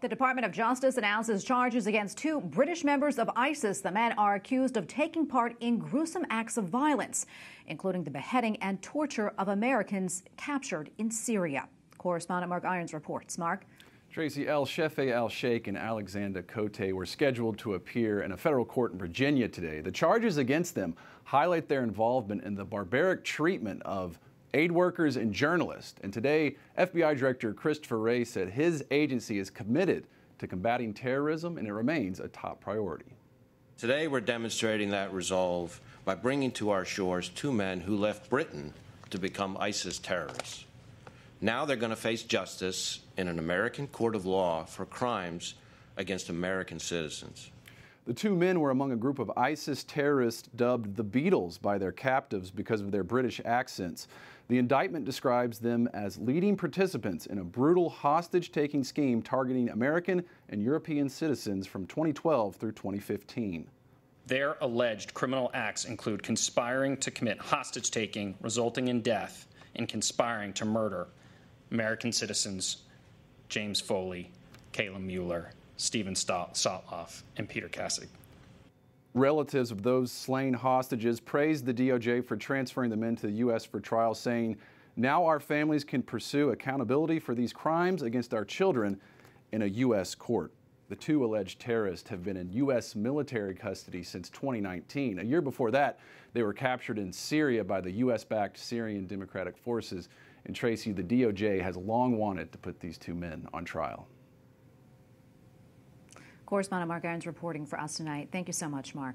The Department of Justice announces charges against two British members of ISIS. The men are accused of taking part in gruesome acts of violence, including the beheading and torture of Americans captured in Syria. Correspondent Mark Irons reports. Mark? Tracy El Shafee Elsheikh and Alexanda Kotey were scheduled to appear in a federal court in Virginia today. The charges against them highlight their involvement in the barbaric treatment of aid workers and journalists. And today, FBI Director Christopher Wray said his agency is committed to combating terrorism and it remains a top priority. Today, we're demonstrating that resolve by bringing to our shores two men who left Britain to become ISIS terrorists. Now they're going to face justice in an American court of law for crimes against American citizens. The two men were among a group of ISIS terrorists dubbed the Beatles by their captives because of their British accents. The indictment describes them as leading participants in a brutal hostage taking scheme targeting American and European citizens from 2012 through 2015. Their alleged criminal acts include conspiring to commit hostage taking resulting in death and conspiring to murder American citizens James Foley, Kayla Mueller, Steven Sotloff, and Peter Kassig. Relatives of those slain hostages praised the DOJ for transferring the men to the U.S. for trial, saying, Now our families can pursue accountability for these crimes against our children in a U.S. court. The two alleged terrorists have been in U.S. military custody since 2019. A year before that, they were captured in Syria by the U.S. backed Syrian Democratic Forces. And Tracy, the DOJ has long wanted to put these two men on trial. Correspondent Mark Irons reporting for us tonight. Thank you so much, Mark.